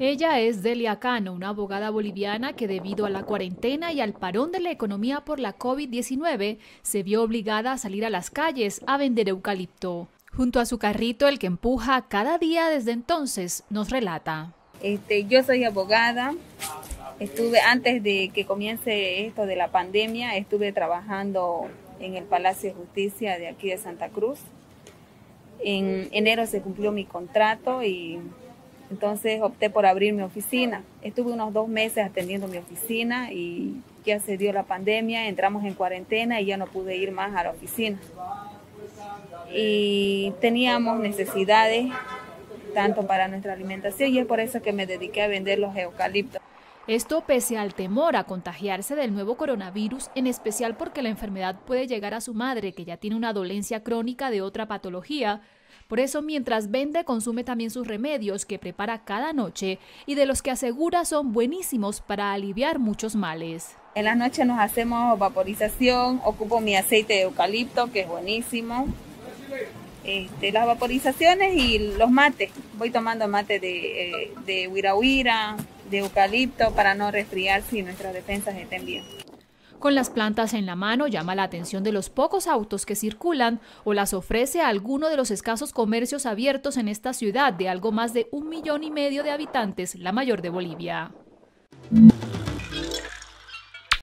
Ella es Delia Cano, una abogada boliviana que debido a la cuarentena y al parón de la economía por la COVID-19 se vio obligada a salir a las calles a vender eucalipto. Junto a su carrito, el que empuja cada día desde entonces, nos relata. Este, yo soy abogada, estuve antes de que comience esto de la pandemia, estuve trabajando en el Palacio de Justicia de aquí de Santa Cruz. En enero se cumplió mi contrato y entonces opté por abrir mi oficina. Estuve unos dos meses atendiendo mi oficina y ya se dio la pandemia, entramos en cuarentena y ya no pude ir más a la oficina. Y teníamos necesidades tanto para nuestra alimentación y es por eso que me dediqué a vender los eucaliptos. Esto pese al temor a contagiarse del nuevo coronavirus, en especial porque la enfermedad puede llegar a su madre, que ya tiene una dolencia crónica de otra patología, por eso, mientras vende, consume también sus remedios que prepara cada noche y de los que asegura son buenísimos para aliviar muchos males. En las noches nos hacemos vaporización, ocupo mi aceite de eucalipto, que es buenísimo. Este, las vaporizaciones y los mates. Voy tomando mate de, eh, de huira huira, de eucalipto para no resfriarse y nuestras defensas estén bien. Con las plantas en la mano llama la atención de los pocos autos que circulan o las ofrece a alguno de los escasos comercios abiertos en esta ciudad de algo más de un millón y medio de habitantes, la mayor de Bolivia.